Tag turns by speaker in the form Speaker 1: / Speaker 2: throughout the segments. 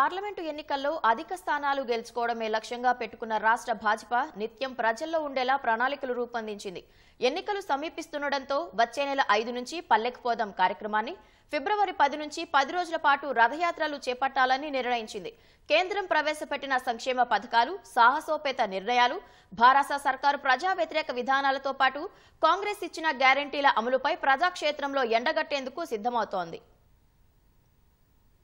Speaker 1: Parliament ఎన్నికల్లో అధిక స్థానాలు గెలుచుకోవడమే లక్ష్యంగా పెట్టుకున్న రాష్ట్ర భాజపా నిత్యం ప్రజల్లో ఉండేలా ప్రణాళికలు రూపొందించింది. ఎన్నికలు సమీపిస్తుండటంతో వచ్చే నెల ఐదు నుంచి పల్లెకు పోదాం కార్యక్రమాన్ని ఫిబ్రవరి పది నుంచి పది రోజుల పాటు రథయాత్రలు చేపట్టాలని నిర్ణయించింది. కేంద్రం ప్రవేశపెట్టిన సంక్షేమ పథకాలు సాహసోపేత నిర్ణయాలు భారత సర్కారు ప్రజా వ్యతిరేక విధానాలతో పాటు కాంగ్రెస్ ఇచ్చిన గ్యారంటీల అమలుపై ప్రజాక్షేత్రంలో ఎండగట్టేందుకు సిద్ధమవుతోంది.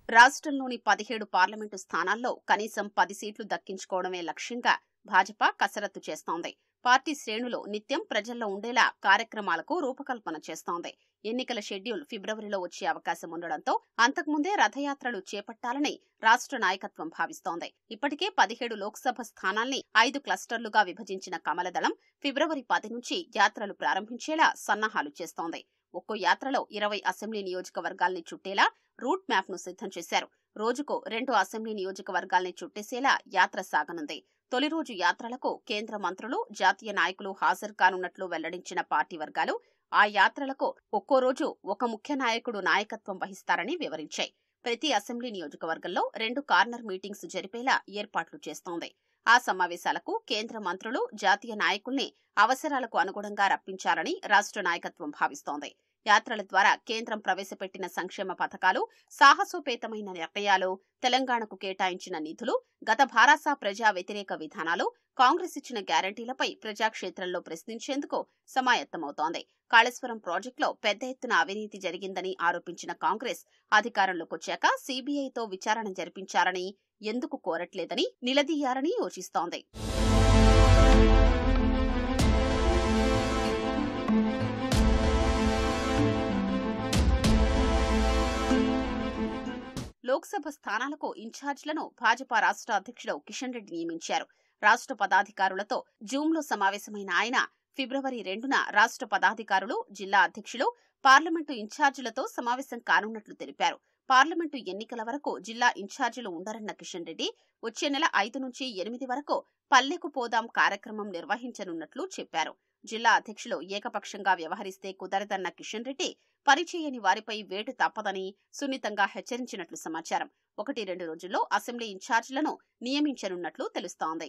Speaker 2: రాష్ట్రంలోని పదిహేడు పార్లమెంటు స్థానాల్లో కనీసం పది సీట్లు దక్కించుకోవడమే లక్ష్యంగా భాజపా కసరత్తు చేస్తోంది. పార్టీ శ్రేణులు నిత్యం ప్రజల్లో ఉండేలా కార్యక్రమాలకు రూపకల్పన చేస్తోంది. ఎన్నికల షెడ్యూల్ ఫిబ్రవరిలో వచ్చే అవకాశం ఉండడంతో అంతకుముందే రథయాత్రలు చేపట్టాలని రాష్ట్ర నాయకత్వం భావిస్తోంది. ఇప్పటికే పదిహేడు లోక్సభ స్థానాల్ని ఐదు క్లస్టర్లుగా విభజించిన కమలదళం ఫిబ్రవరి పది నుంచి యాత్రలు ప్రారంభించేలా సన్నాహాలు చేస్తోంది. ఒక్కో యాత్రలో ఇరవై అసెంబ్లీ నియోజకవర్గాల్ని చుట్టేలా రూట్ మ్యాప్ను సిద్ధం చేశారు. రోజుకు రెండు అసెంబ్లీ నియోజకవర్గాల్ని చుట్టేసేలా యాత్ర సాగనుంది. తొలి రోజు యాత్రలకు కేంద్ర మంత్రులు జాతీయ నాయకులు హాజరు కానున్నట్లు వెల్లడించిన పార్టీ వర్గాలు ఆ యాత్రలకు ఒక్కో రోజు ఒక ముఖ్య నాయకుడు నాయకత్వం వహిస్తారని వివరించాయి. ప్రతి అసెంబ్లీ నియోజకవర్గంలో రెండు కార్నర్ మీటింగ్స్ జరిపేలా ఏర్పాట్లు చేస్తోంది. ఆ సమావేశాలకు కేంద్ర మంత్రులు జాతీయ నాయకుల్ని అవసరాలకు అనుగుణంగా రప్పించాలని రాష్ట్ర నాయకత్వం భావిస్తోంది. యాత్రల ద్వారా కేంద్రం ప్రవేశపెట్టిన సంక్షేమ పథకాలు సాహసోపేతమైన నిర్ణయాలు తెలంగాణకు కేటాయించిన నిధులు గత భారాసా ప్రజా వ్యతిరేక విధానాలు కాంగ్రెస్ ఇచ్చిన గ్యారంటీలపై ప్రజాక్షేత్రంలో ప్రశ్నించేందుకు సమాయత్తమవుతోంది. కాళేశ్వరం ప్రాజెక్టులో పెద్ద ఎత్తున అవినీతి జరిగిందని ఆరోపించిన కాంగ్రెస్ అధికారంలోకొచ్చాక సీబీఐతో విచారణ జరిపించారని ఎందుకు కోరట్లేదని నిలదీయారని యోచిస్తోంది. లోక్సభ స్థానాలకు ఇన్ఛార్జ్లను భాజపా రాష్ట్ర అధ్యక్షుడు కిషన్ రెడ్డి నియమించారు. రాష్ట్ర పదాధికారులతో జూమ్లో సమావేశమైన ఆయన ఫిబ్రవరి రెండున రాష్ట్ర పదాధికారులు జిల్లా అధ్యక్షులు పార్లమెంటు ఇన్ఛార్జీలతో సమావేశం కానున్నట్లు తెలిపారు. పార్లమెంటు ఎన్నికల వరకు జిల్లా ఇన్ఛార్జీలు ఉండరన్న కిషన్ రెడ్డి వచ్చే నెల ఐదు నుంచి ఎనిమిది వరకు పల్లెకు పోదాం కార్యక్రమం నిర్వహించనున్నట్లు చెప్పారు. జిల్లా అధ్యక్షులు ఏకపక్షంగా వ్యవహరిస్తే కుదరదన్న కిషన్ రెడ్డి పరిచయని వారిపై వేటు తప్పదని సున్నితంగా హెచ్చరించినట్లు సమాచారం. ఒకటి రెండు రోజుల్లో అసెంబ్లీ ఇన్ఛార్జీలను నియమించనున్నట్లు తెలుస్తోంది.